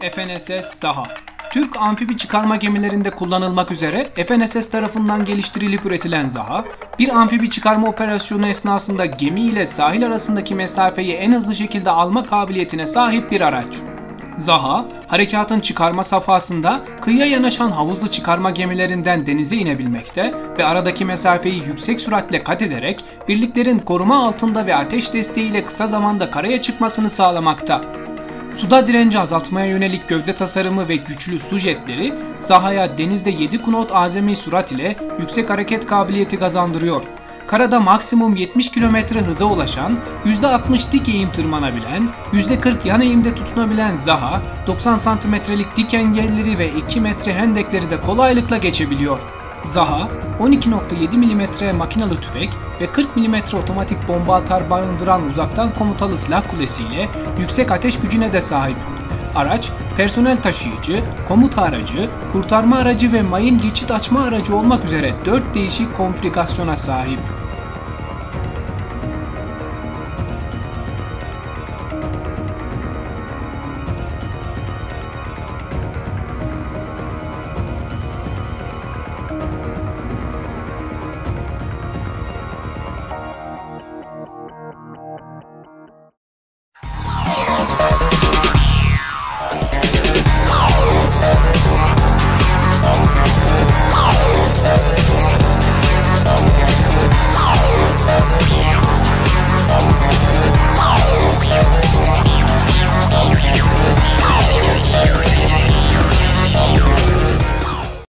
FNSS Saha Türk amfibi çıkarma gemilerinde kullanılmak üzere FNSS tarafından geliştirilip üretilen Zaha, bir amfibi çıkarma operasyonu esnasında gemi ile sahil arasındaki mesafeyi en hızlı şekilde alma kabiliyetine sahip bir araç. Zaha, harekatın çıkarma safhasında kıyıya yanaşan havuzlu çıkarma gemilerinden denize inebilmekte ve aradaki mesafeyi yüksek süratle kat ederek birliklerin koruma altında ve ateş desteğiyle kısa zamanda karaya çıkmasını sağlamakta. Suda direnci azaltmaya yönelik gövde tasarımı ve güçlü su jetleri sahaya denizde 7 knot azami sürat ile yüksek hareket kabiliyeti kazandırıyor. Karada maksimum 70 km hıza ulaşan, %60 dik eğim tırmanabilen, %40 yan eğimde tutunabilen Zaha, 90 santimetrelik dik engelleri ve 2 metre hendekleri de kolaylıkla geçebiliyor. Zaha, 12.7 mm makinalı tüfek ve 40 mm otomatik bomba atar barındıran uzaktan komutalı silah kulesiyle yüksek ateş gücüne de sahip. Araç, personel taşıyıcı, komuta aracı, kurtarma aracı ve mayın geçit açma aracı olmak üzere 4 değişik konfigürasyona sahip.